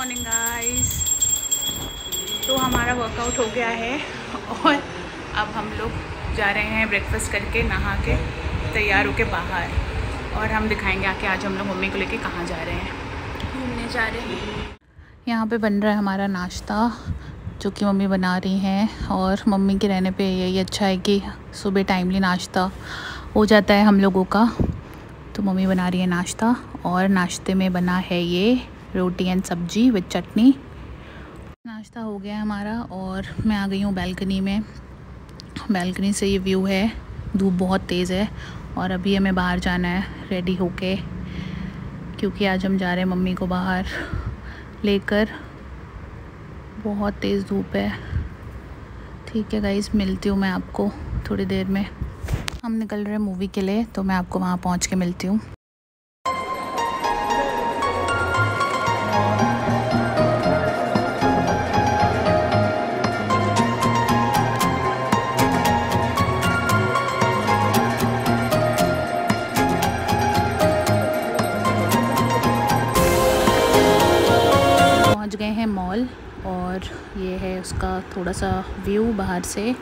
Morning guys तो हमारा workout हो गया है और अब हम लोग जा रहे हैं ब्रेकफास्ट करके नहा के तैयार होके बाहर। और हम दिखाएँगे आके आज हम लोग मम्मी को लेके कहाँ जा रहे हैं। घूमने जा रहे हैं। यहाँ पे बन रहा है हमारा नाश्ता जो कि मम्मी बना रही हैं। और मम्मी के रहने पे यही अच्छा है कि सुबह टाइमली नाश्ता हो जाता है हम लोगों का। तो मम्मी बना रही है नाश्ता और नाश्ते में बना है ये रोटी एंड सब्ज़ी विद चटनी। नाश्ता हो गया हमारा और मैं आ गई हूँ बैल्कनी में। बैल्कनी से ये व्यू है। धूप बहुत तेज़ है और अभी हमें बाहर जाना है रेडी होके। क्योंकि आज हम जा रहे हैं मम्मी को बाहर लेकर। बहुत तेज़ धूप है। ठीक है गाइज़ मिलती हूँ मैं आपको थोड़ी देर में। हम निकल रहे हैं मूवी के लिए तो मैं आपको वहाँ पहुँच के मिलती हूँ। मॉल और ये है उसका थोड़ा सा व्यू बाहर से।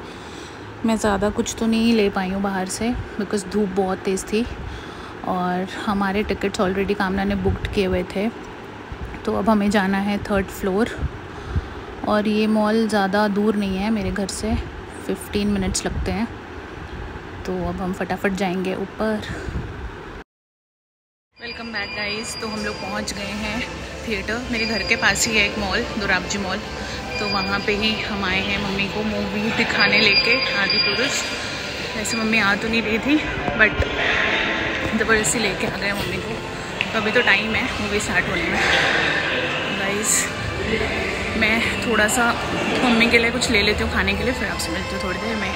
मैं ज़्यादा कुछ तो नहीं ले पाई हूँ बाहर से बिकॉज़ धूप बहुत तेज़ थी और हमारे टिकट्स ऑलरेडी कामना ने बुकड किए हुए थे। तो अब हमें जाना है थर्ड फ्लोर और ये मॉल ज़्यादा दूर नहीं है मेरे घर से 15 मिनट्स लगते हैं। तो अब हम फटाफट जाएँगे ऊपर। वेलकम बैक गाइस तो हम लोग पहुँच गए हैं थिएटर मेरे घर के पास ही है एक मॉल दोराबजी मॉल तो वहाँ पे ही हम आए हैं मम्मी को मूवी दिखाने लेके, आदि पुरुष. वैसे मम्मी आ तो नहीं रही थी बट ज़बरदस्ती लेके आ गए मम्मी को. तो अभी तो टाइम है मूवी स्टार्ट होने में. गाइस मैं थोड़ा सा मम्मी के लिए कुछ ले लेती हूँ खाने के लिए, फिर आपसे मिलती हूँ थोड़ी देर में.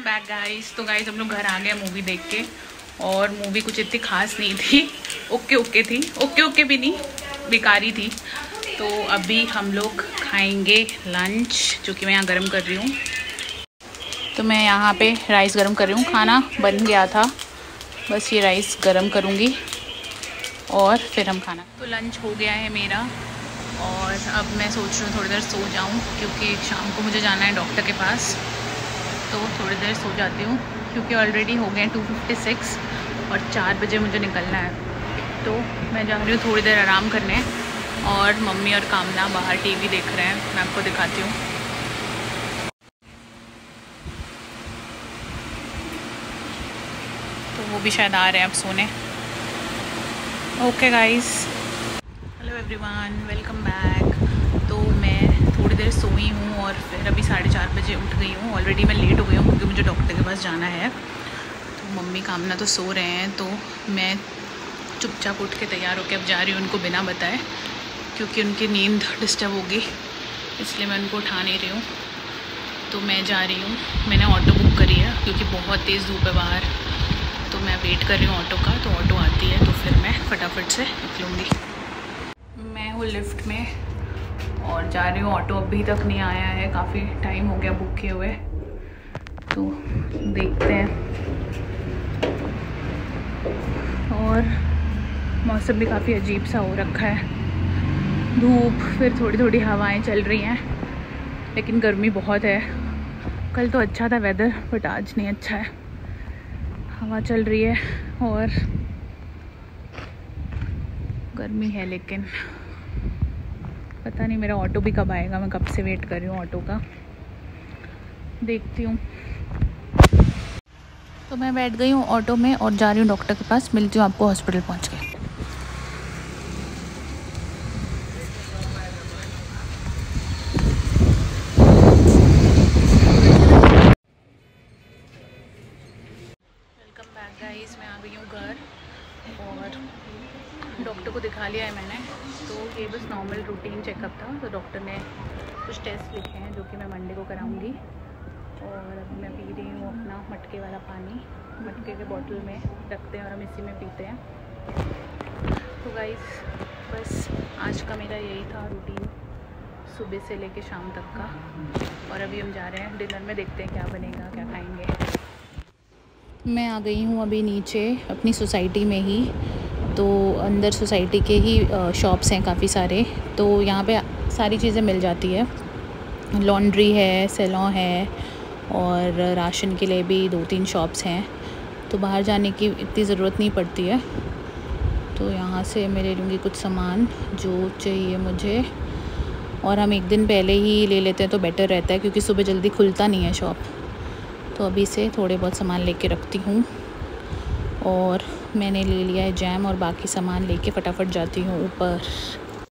वेलकम बैक गाइस तो गाइस हम लोग घर आ गए मूवी देख के। और मूवी कुछ इतनी खास नहीं थी। ओके ओके थी। ओके ओके भी नहीं, बेकारी थी। तो अभी हम लोग खाएँगे लंच जो कि मैं यहाँ गर्म कर रही हूँ। तो मैं यहाँ पे राइस गर्म कर रही हूँ। खाना बन गया था। बस ये राइस गर्म करूँगी। और फिर हम खाना। तो लंच हो गया है मेरा। और अब मैं सोच रही हूँ थोड़ी देर सो जाऊँ, क्योंकि शाम को मुझे जाना है डॉक्टर के पास। तो थोड़ी देर सो जाती हूँ, क्योंकि ऑलरेडी हो गए टू फिफ्टी सिक्स और चार बजे मुझे निकलना है। तो मैं जा रही हूँ थोड़ी देर आराम करने और मम्मी और कामना बाहर टीवी देख रहे हैं, मैं आपको दिखाती हूँ। तो वो भी शायद आ रहे हैं अब सोने। Okay guys hello everyone welcome back तो मैं थोड़ी देर सोई हूँ और फिर अभी साढ़े चार बजे उठ गई हूँ। ऑलरेडी मैं लेट हो गई हूँ क्योंकि मुझे डॉक्टर के पास जाना है। तो मम्मी कामना तो सो रहे हैं तो मैं चुपचाप उठ के तैयार होकर अब जा रही हूँ, उनको बिना बताए, क्योंकि उनकी नींद डिस्टर्ब होगी इसलिए मैं उनको उठा नहीं रही हूँ। तो मैं जा रही हूँ। मैंने ऑटो बुक करी है, क्योंकि बहुत तेज़ धूप है बाहर। तो मैं वेट कर रही हूँ ऑटो का तो ऑटो आती है तो फिर मैं फटाफट से निकलूँगी। मैं हूँ लिफ्ट में। और जा रही हूँ ऑटो, अभी तक नहीं आया है, काफ़ी टाइम हो गया बुक किए हुए। तो देखते हैं। और मौसम भी काफ़ी अजीब सा हो रखा है। धूप, फिर थोड़ी थोड़ी हवाएँ चल रही हैं, लेकिन गर्मी बहुत है। कल तो अच्छा था वेदर बट आज नहीं अच्छा है। हवा चल रही है और गर्मी है लेकिन। पता नहीं मेरा ऑटो भी कब आएगा, मैं कब से वेट कर रही हूँ ऑटो का। देखती हूँ। तो मैं बैठ गई हूँ ऑटो में और जा रही हूँ डॉक्टर के पास, मिलती हूँ आपको हॉस्पिटल पहुँच के। मैं आ गई हूँ घर। और डॉक्टर को दिखा लिया है मैंने। तो ये बस नॉर्मल रूटीन चेकअप था तो डॉक्टर ने कुछ टेस्ट लिखे हैं जो कि मैं मंडे को कराऊँगी। और अभी मैं पी रही हूँ अपना मटके वाला पानी, मटके के बॉटल में रखते हैं और हम इसी में पीते हैं। तो गाइस बस आज का मेरा यही था रूटीन सुबह से लेके शाम तक का। और अभी हम जा रहे हैं डिनर में देखते हैं क्या बनेगा, क्या खाएँगे। मैं आ गई हूँ अभी नीचे अपनी सोसाइटी में ही। तो अंदर सोसाइटी के ही शॉप्स हैं काफ़ी सारे। तो यहाँ पे सारी चीज़ें मिल जाती है। लॉन्ड्री है सेलों है और राशन के लिए भी दो तीन शॉप्स हैं। तो बाहर जाने की इतनी ज़रूरत नहीं पड़ती है। तो यहाँ से मैं ले लूँगी कुछ सामान जो चाहिए मुझे। और हम एक दिन पहले ही ले लेते हैं तो बेटर रहता है क्योंकि सुबह जल्दी खुलता नहीं है शॉप। तो अभी से थोड़े बहुत सामान लेके रखती हूँ। और मैंने ले लिया है जैम और बाकी सामान लेके फटाफट जाती हूँ ऊपर।